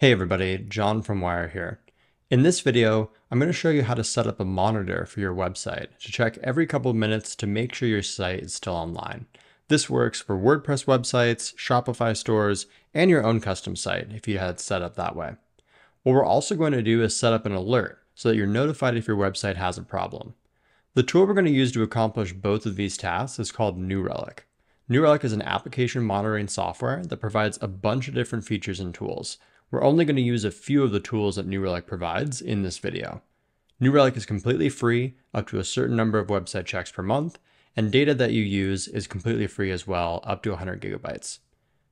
Hey everybody, John from Wiyre here. In this video, I'm going to show you how to set up a monitor for your website to check every couple of minutes to make sure your site is still online. This works for WordPress websites, Shopify stores, and your own custom site if you had it set up that way. What we're also going to do is set up an alert so that you're notified if your website has a problem. The tool we're going to use to accomplish both of these tasks is called New Relic. New Relic is an application monitoring software that provides a bunch of different features and tools. We're only going to use a few of the tools that New Relic provides in this video. New Relic is completely free up to a certain number of website checks per month, and data that you use is completely free as well, up to 100 gigabytes.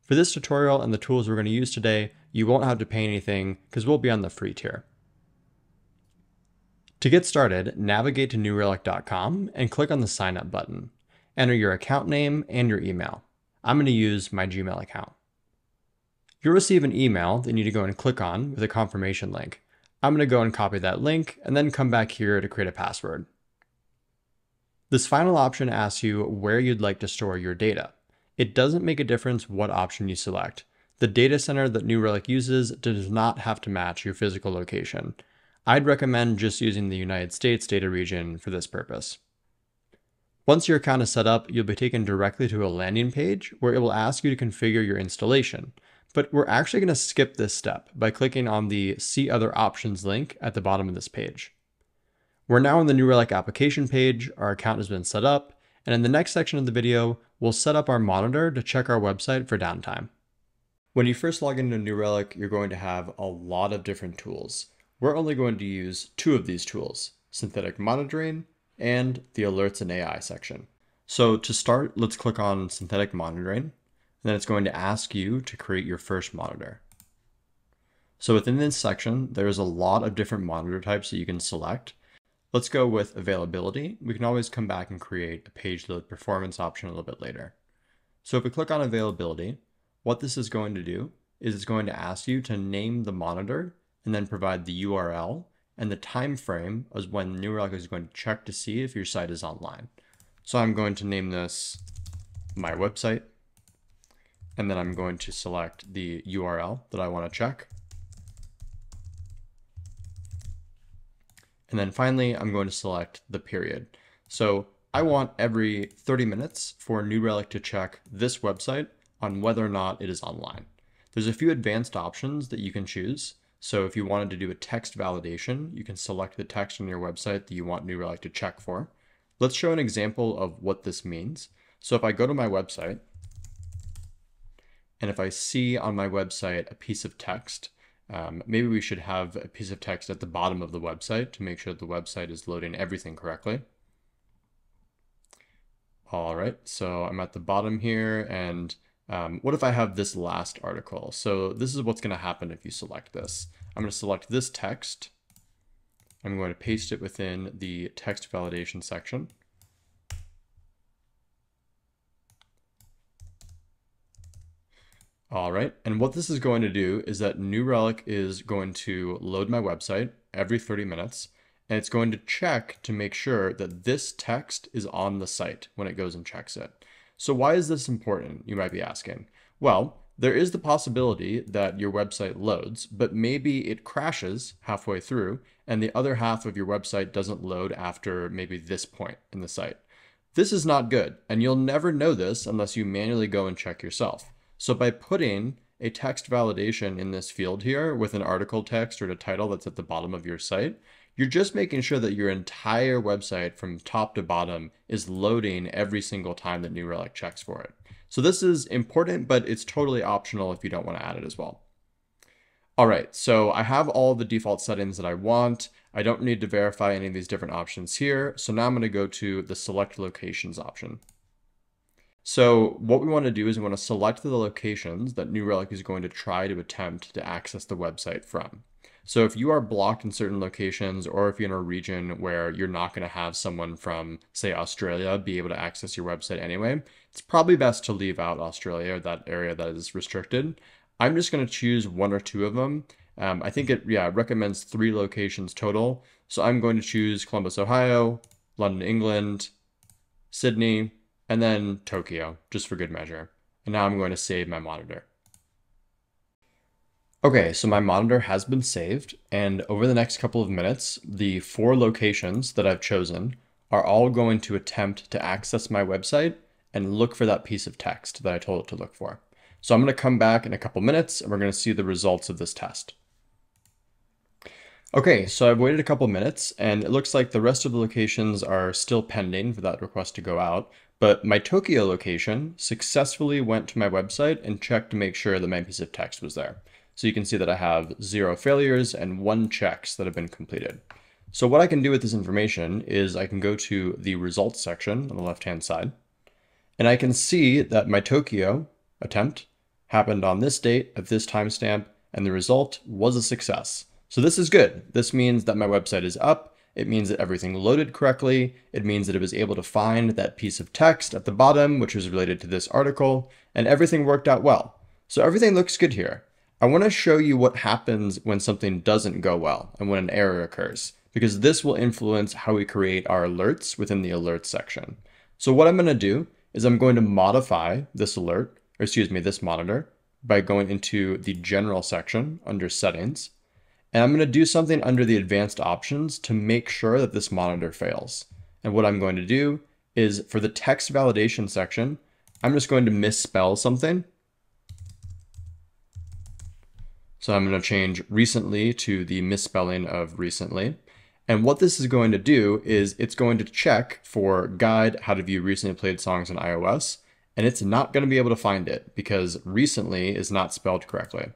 For this tutorial and the tools we're going to use today, you won't have to pay anything because we'll be on the free tier. To get started, navigate to newrelic.com and click on the sign up button. Enter your account name and your email. I'm going to use my Gmail account. You'll receive an email that you need to go and click on with a confirmation link. I'm going to go and copy that link and then come back here to create a password. This final option asks you where you'd like to store your data. It doesn't make a difference what option you select. The data center that New Relic uses does not have to match your physical location. I'd recommend just using the United States data region for this purpose. Once your account is set up, you'll be taken directly to a landing page where it will ask you to configure your installation. But we're actually going to skip this step by clicking on the See Other Options link at the bottom of this page. We're now in the New Relic application page, our account has been set up, and in the next section of the video, we'll set up our monitor to check our website for downtime. When you first log into New Relic, you're going to have a lot of different tools. We're only going to use two of these tools, Synthetic Monitoring and the Alerts and AI section. So to start, let's click on Synthetic Monitoring, then it's going to ask you to create your first monitor. So within this section, there's a lot of different monitor types that you can select, Let's go with availability. We can always come back and create a page load performance option a little bit later. So if we click on availability, what this is going to do is it's going to ask you to name the monitor and then provide the URL and the time frame as when New Relic is going to check to see if your site is online. So I'm going to name this my website, and then I'm going to select the URL that I want to check. And then finally, I'm going to select the period. So I want every 30 minutes for New Relic to check this website on whether or not it is online. There's a few advanced options that you can choose. So if you wanted to do a text validation, you can select the text on your website that you want New Relic to check for. Let's show an example of what this means. So if I go to my website, and if I see on my website a piece of text um, maybe we should have a piece of text at the bottom of the website to make sure the website is loading everything correctly. All right, so I'm at the bottom here and um, what if I have this last article? So this is what's gonna happen if you select this. I'm gonna select this text. I'm going to paste it within the text validation section. All right, and what this is going to do is that New Relic is going to load my website every 30 minutes, and it's going to check to make sure that this text is on the site when it goes and checks it. So why is this important, you might be asking? Well, there is the possibility that your website loads, but maybe it crashes halfway through, and the other half of your website doesn't load after maybe this point in the site. This is not good, and you'll never know this unless you manually go and check yourself. So by putting a text validation in this field here with an article text or a title that's at the bottom of your site, you're just making sure that your entire website from top to bottom is loading every single time that New Relic checks for it. So this is important, but it's totally optional if you don't want to add it as well. All right, so I have all the default settings that I want. I don't need to verify any of these different options here. So now I'm going to go to the select locations option. So what we want to do is we want to select the locations that New Relic is going to try to attempt to access the website from. So if you are blocked in certain locations or if you're in a region where you're not going to have someone from, say, Australia be able to access your website anyway, it's probably best to leave out Australia, or that area that is restricted. I'm just going to choose one or two of them. Um, I think it yeah recommends three locations total. So I'm going to choose Columbus, Ohio, London, England, Sydney, and then Tokyo, just for good measure. And now I'm going to save my monitor. Okay, so my monitor has been saved, and over the next couple of minutes, the four locations that I've chosen are all going to attempt to access my website and look for that piece of text that I told it to look for. So I'm going to come back in a couple minutes and we're going to see the results of this test. Okay, so I've waited a couple minutes and it looks like the rest of the locations are still pending for that request to go out, but my Tokyo location successfully went to my website and checked to make sure that my piece of text was there. So you can see that I have zero failures and one checks that have been completed. So what I can do with this information is I can go to the results section on the left-hand side, and I can see that my Tokyo attempt happened on this date at this timestamp, and the result was a success. So this is good. This means that my website is up. It means that everything loaded correctly. It means that it was able to find that piece of text at the bottom, which was related to this article, and everything worked out well. So everything looks good here. I want to show you what happens when something doesn't go well and when an error occurs, because this will influence how we create our alerts within the alerts section. So what I'm going to do is I'm going to modify this alert, or excuse me, this monitor by going into the general section under settings and I'm going to do something under the advanced options to make sure that this monitor fails. And what I'm going to do is for the text validation section, I'm just going to misspell something. So I'm going to change recently to the misspelling of recently. And what this is going to do is it's going to check for guide how to view recently played songs on iOS, and it's not going to be able to find it because recently is not spelled correctly.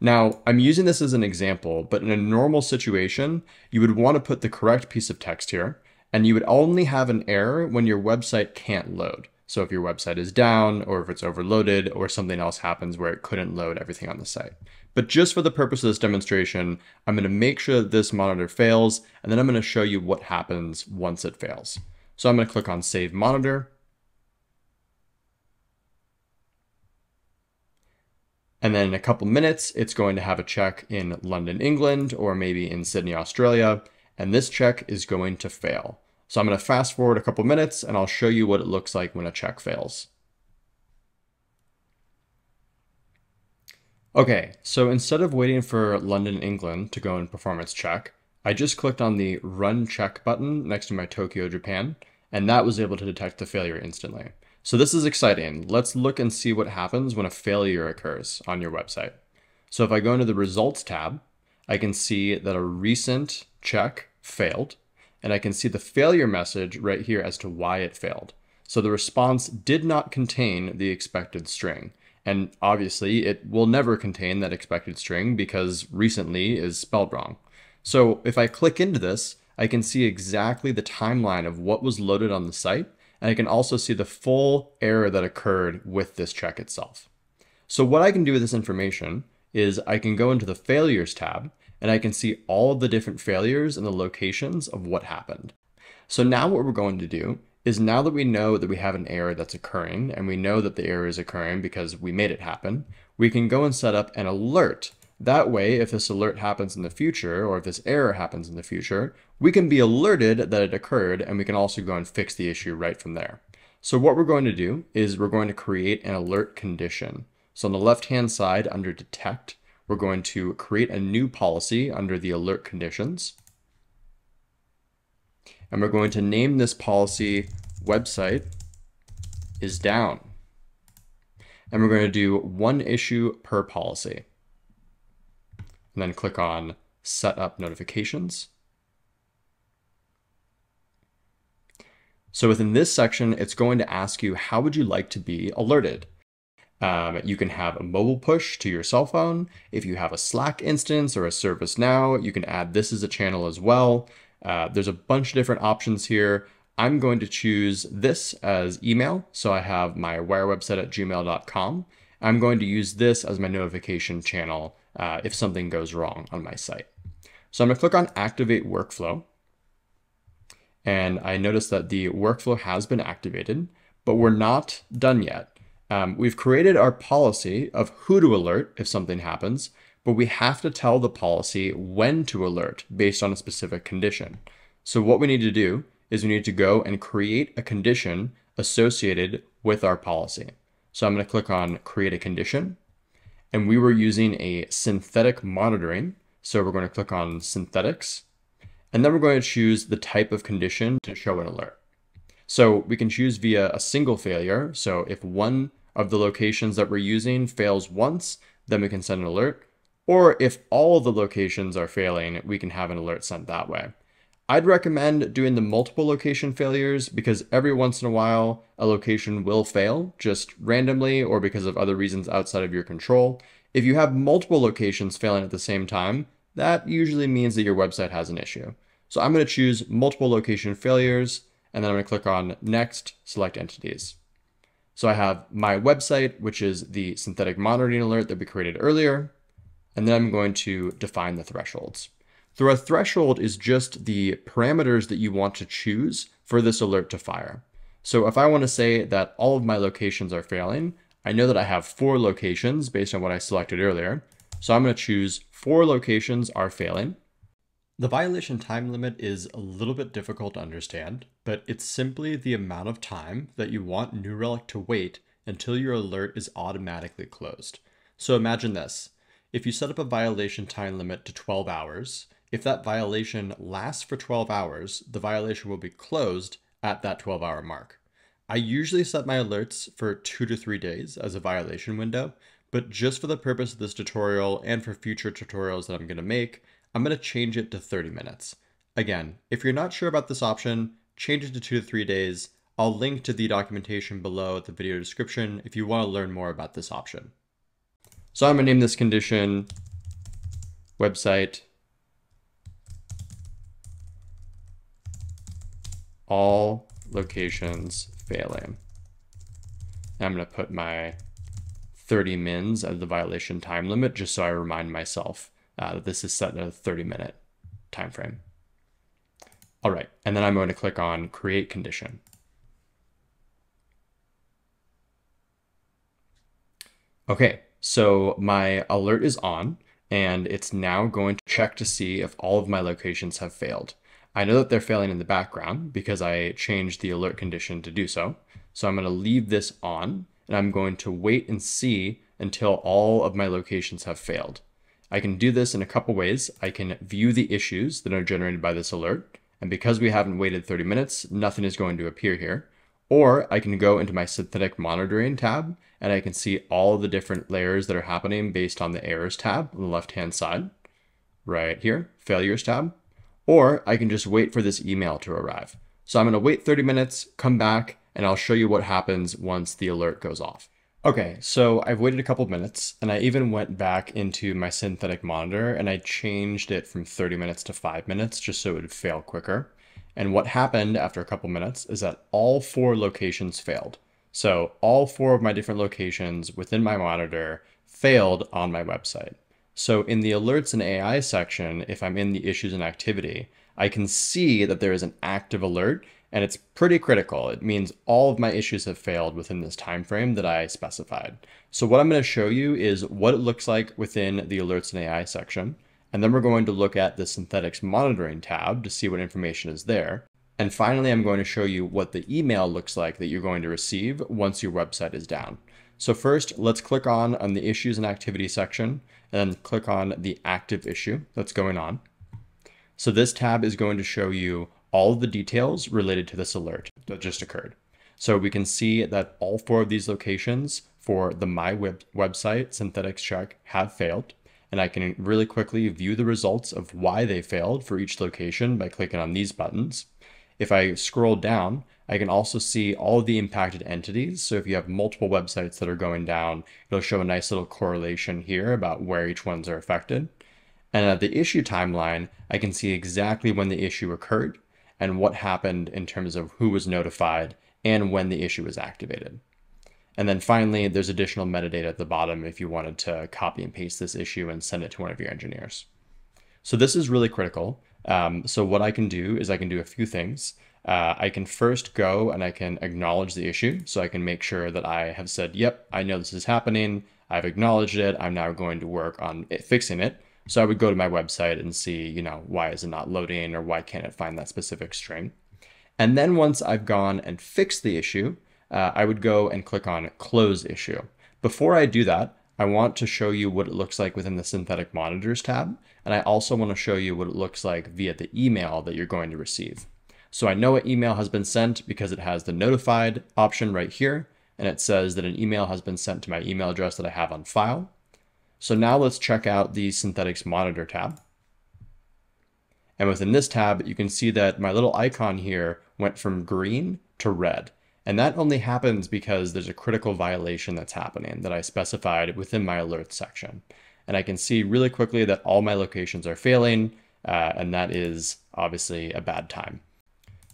Now, I'm using this as an example, but in a normal situation, you would want to put the correct piece of text here, and you would only have an error when your website can't load. So if your website is down, or if it's overloaded, or something else happens where it couldn't load everything on the site. But just for the purpose of this demonstration, I'm going to make sure that this monitor fails, and then I'm going to show you what happens once it fails. So I'm going to click on Save Monitor, And then in a couple minutes, it's going to have a check in London, England, or maybe in Sydney, Australia. And this check is going to fail. So I'm going to fast forward a couple minutes and I'll show you what it looks like when a check fails. Okay, so instead of waiting for London, England to go and perform its check, I just clicked on the Run Check button next to my Tokyo, Japan, and that was able to detect the failure instantly. So this is exciting. Let's look and see what happens when a failure occurs on your website. So if I go into the results tab, I can see that a recent check failed, and I can see the failure message right here as to why it failed. So the response did not contain the expected string. And obviously it will never contain that expected string because recently is spelled wrong. So if I click into this, I can see exactly the timeline of what was loaded on the site and I can also see the full error that occurred with this check itself. So what I can do with this information is I can go into the failures tab and I can see all the different failures and the locations of what happened. So now what we're going to do is now that we know that we have an error that's occurring and we know that the error is occurring because we made it happen, we can go and set up an alert that way, if this alert happens in the future, or if this error happens in the future, we can be alerted that it occurred, and we can also go and fix the issue right from there. So what we're going to do is we're going to create an alert condition. So on the left-hand side under detect, we're going to create a new policy under the alert conditions. And we're going to name this policy website is down. And we're going to do one issue per policy and then click on Set Up Notifications. So within this section, it's going to ask you, how would you like to be alerted? Um, you can have a mobile push to your cell phone. If you have a Slack instance or a ServiceNow, you can add this as a channel as well. Uh, there's a bunch of different options here. I'm going to choose this as email. So I have my wirewebsite at gmail.com. I'm going to use this as my notification channel uh, if something goes wrong on my site. So I'm to click on Activate Workflow. And I notice that the workflow has been activated, but we're not done yet. Um, we've created our policy of who to alert if something happens, but we have to tell the policy when to alert based on a specific condition. So what we need to do is we need to go and create a condition associated with our policy. So I'm going to click on create a condition and we were using a synthetic monitoring. So we're going to click on synthetics, and then we're going to choose the type of condition to show an alert. So we can choose via a single failure. So if one of the locations that we're using fails once, then we can send an alert. Or if all the locations are failing, we can have an alert sent that way. I'd recommend doing the multiple location failures because every once in a while a location will fail just randomly or because of other reasons outside of your control. If you have multiple locations failing at the same time, that usually means that your website has an issue. So I'm going to choose multiple location failures and then I'm going to click on next, select entities. So I have my website, which is the synthetic monitoring alert that we created earlier. And then I'm going to define the thresholds. Through a threshold is just the parameters that you want to choose for this alert to fire. So if I want to say that all of my locations are failing, I know that I have four locations based on what I selected earlier. So I'm going to choose four locations are failing. The violation time limit is a little bit difficult to understand, but it's simply the amount of time that you want New Relic to wait until your alert is automatically closed. So imagine this. If you set up a violation time limit to 12 hours, if that violation lasts for 12 hours, the violation will be closed at that 12 hour mark. I usually set my alerts for two to three days as a violation window, but just for the purpose of this tutorial and for future tutorials that I'm going to make, I'm going to change it to 30 minutes. Again, if you're not sure about this option, change it to two to three days. I'll link to the documentation below at the video description if you want to learn more about this option. So I'm going to name this condition website all locations failing. I'm going to put my 30 mins as the violation time limit just so I remind myself uh, that this is set at a 30 minute time frame. All right, and then I'm going to click on create condition. Okay, so my alert is on and it's now going to check to see if all of my locations have failed. I know that they're failing in the background because I changed the alert condition to do so. So I'm going to leave this on and I'm going to wait and see until all of my locations have failed. I can do this in a couple ways. I can view the issues that are generated by this alert. And because we haven't waited 30 minutes, nothing is going to appear here. Or I can go into my synthetic monitoring tab and I can see all the different layers that are happening based on the errors tab on the left-hand side. Right here, failures tab or I can just wait for this email to arrive. So I'm gonna wait 30 minutes, come back, and I'll show you what happens once the alert goes off. Okay, so I've waited a couple minutes and I even went back into my synthetic monitor and I changed it from 30 minutes to five minutes just so it would fail quicker. And what happened after a couple minutes is that all four locations failed. So all four of my different locations within my monitor failed on my website. So in the alerts and AI section, if I'm in the issues and activity, I can see that there is an active alert and it's pretty critical. It means all of my issues have failed within this time frame that I specified. So what I'm going to show you is what it looks like within the alerts and AI section. And then we're going to look at the synthetics monitoring tab to see what information is there. And finally, I'm going to show you what the email looks like that you're going to receive once your website is down. So first, let's click on, on the issues and activity section and then click on the active issue that's going on. So this tab is going to show you all of the details related to this alert that just occurred. So we can see that all four of these locations for the My Web website synthetics check have failed. And I can really quickly view the results of why they failed for each location by clicking on these buttons. If I scroll down, I can also see all the impacted entities. So if you have multiple websites that are going down, it'll show a nice little correlation here about where each ones are affected. And at the issue timeline, I can see exactly when the issue occurred and what happened in terms of who was notified and when the issue was activated. And then finally, there's additional metadata at the bottom if you wanted to copy and paste this issue and send it to one of your engineers. So this is really critical. Um, so what I can do is I can do a few things uh, I can first go and I can acknowledge the issue. So I can make sure that I have said, yep, I know this is happening. I've acknowledged it. I'm now going to work on it, fixing it. So I would go to my website and see, you know, why is it not loading or why can't it find that specific string? And then once I've gone and fixed the issue, uh, I would go and click on close issue. Before I do that, I want to show you what it looks like within the synthetic monitors tab. And I also want to show you what it looks like via the email that you're going to receive. So I know an email has been sent because it has the notified option right here. And it says that an email has been sent to my email address that I have on file. So now let's check out the synthetics monitor tab. And within this tab, you can see that my little icon here went from green to red. And that only happens because there's a critical violation that's happening that I specified within my alerts section. And I can see really quickly that all my locations are failing, uh, and that is obviously a bad time.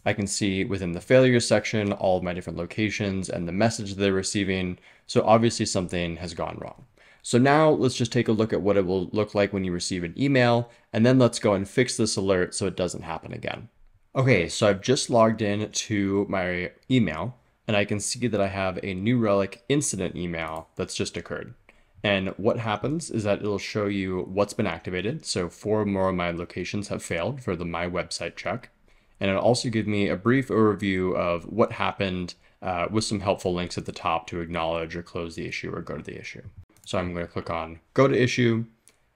I can see within the failures section all of my different locations and the message they're receiving. So obviously something has gone wrong. So now let's just take a look at what it will look like when you receive an email, and then let's go and fix this alert so it doesn't happen again. Okay, so I've just logged in to my email and I can see that I have a New Relic incident email that's just occurred. And what happens is that it'll show you what's been activated. So four more of my locations have failed for the My Website check. And it'll also give me a brief overview of what happened uh, with some helpful links at the top to acknowledge or close the issue or go to the issue. So I'm going to click on Go to Issue,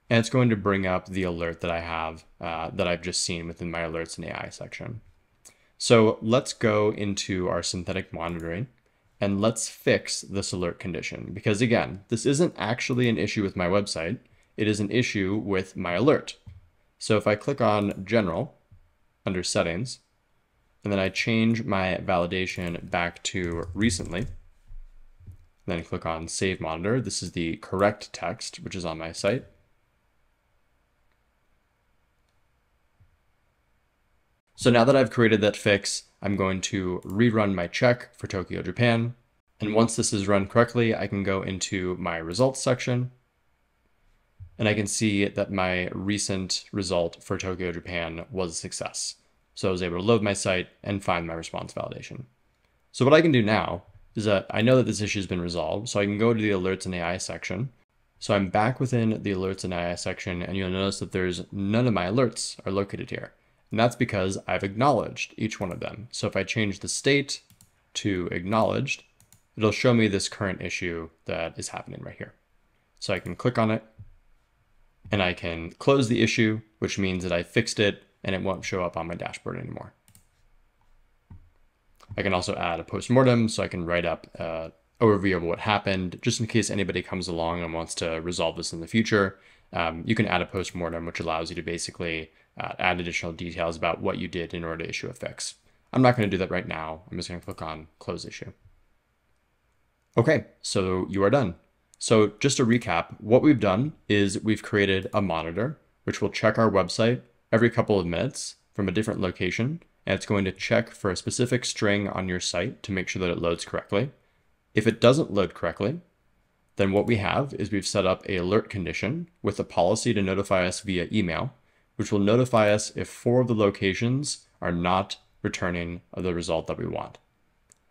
and it's going to bring up the alert that I have uh, that I've just seen within my alerts and AI section. So let's go into our synthetic monitoring and let's fix this alert condition because again, this isn't actually an issue with my website. It is an issue with my alert. So if I click on general under settings, and then I change my validation back to recently, then click on save monitor. This is the correct text, which is on my site. So now that I've created that fix, I'm going to rerun my check for Tokyo, Japan. And once this is run correctly, I can go into my results section and I can see that my recent result for Tokyo, Japan was a success. So I was able to load my site and find my response validation. So what I can do now is that I know that this issue has been resolved, so I can go to the alerts and AI section. So I'm back within the alerts and AI section, and you'll notice that there's none of my alerts are located here. And that's because I've acknowledged each one of them. So if I change the state to acknowledged, it'll show me this current issue that is happening right here. So I can click on it and I can close the issue, which means that I fixed it and it won't show up on my dashboard anymore. I can also add a postmortem so I can write up an overview of what happened just in case anybody comes along and wants to resolve this in the future. Um, you can add a postmortem, which allows you to basically uh, add additional details about what you did in order to issue a fix. I'm not going to do that right now. I'm just going to click on close issue. Okay, so you are done. So just to recap, what we've done is we've created a monitor, which will check our website every couple of minutes from a different location, and it's going to check for a specific string on your site to make sure that it loads correctly. If it doesn't load correctly, then what we have is we've set up a alert condition with a policy to notify us via email which will notify us if four of the locations are not returning the result that we want.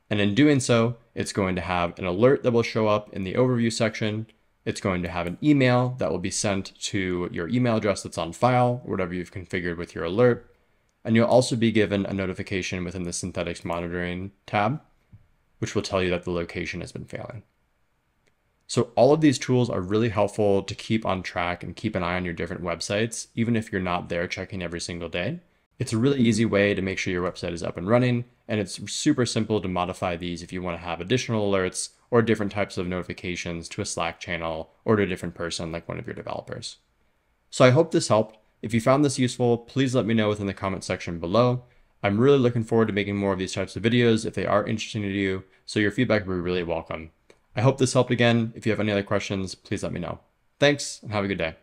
And in doing so, it's going to have an alert that will show up in the overview section. It's going to have an email that will be sent to your email address that's on file, whatever you've configured with your alert. And you'll also be given a notification within the synthetics monitoring tab, which will tell you that the location has been failing. So all of these tools are really helpful to keep on track and keep an eye on your different websites, even if you're not there checking every single day. It's a really easy way to make sure your website is up and running, and it's super simple to modify these if you want to have additional alerts or different types of notifications to a Slack channel or to a different person like one of your developers. So I hope this helped. If you found this useful, please let me know within the comment section below. I'm really looking forward to making more of these types of videos if they are interesting to you, so your feedback would be really welcome. I hope this helped again. If you have any other questions, please let me know. Thanks and have a good day.